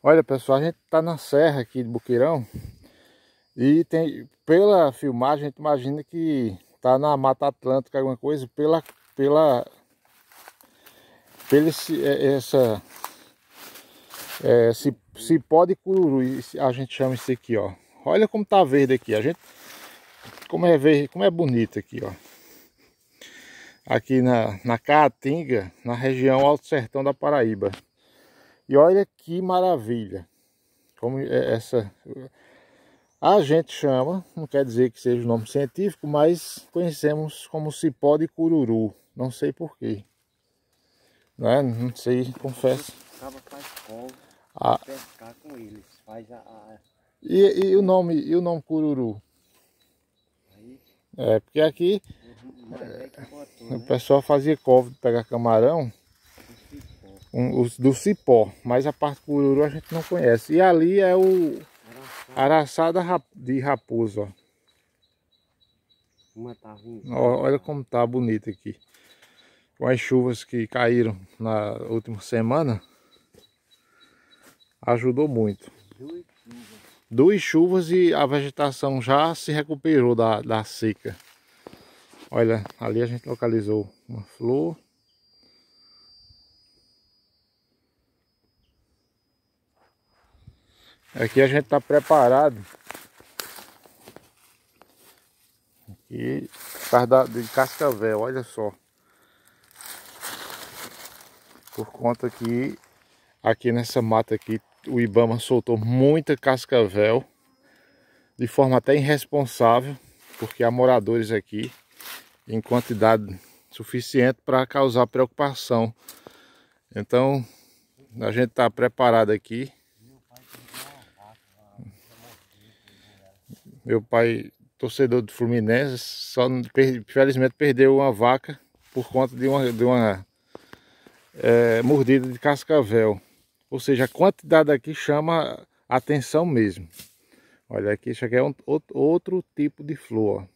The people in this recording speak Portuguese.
Olha pessoal, a gente está na serra aqui de Buqueirão e tem, pela filmagem a gente imagina que está na Mata Atlântica alguma coisa, pela, pela, pela esse, é, essa é, cipó de cururu, a gente chama isso aqui ó. Olha como tá verde aqui, a gente, como é verde, como é bonito aqui ó. Aqui na, na Caatinga, na região Alto Sertão da Paraíba. E olha que maravilha. Como é essa a gente chama, não quer dizer que seja o nome científico, mas conhecemos como cipó de cururu. Não sei porquê. Né? Não sei, confesso. Acaba faz colo, ah. pescar com eles. Faz a, a... E, e, o nome, e o nome cururu? Aí. É, porque aqui é, botou, o né? pessoal fazia cova de pegar camarão um, os do cipó, mas a parte cururu a gente não conhece. E ali é o araçada de raposa, ó. Uma tá vindo. Olha como tá bonito aqui. Com as chuvas que caíram na última semana, ajudou muito. Duas chuvas. Duas chuvas e a vegetação já se recuperou da, da seca. Olha, ali a gente localizou uma flor. Aqui a gente está preparado. Aqui, por causa de cascavel, olha só. Por conta que aqui nessa mata aqui, o Ibama soltou muita cascavel. De forma até irresponsável, porque há moradores aqui em quantidade suficiente para causar preocupação. Então, a gente está preparado aqui Meu pai, torcedor do Fluminense, só infelizmente perdeu uma vaca por conta de uma, de uma é, mordida de cascavel. Ou seja, a quantidade aqui chama atenção mesmo. Olha aqui, isso aqui é um, outro, outro tipo de flor.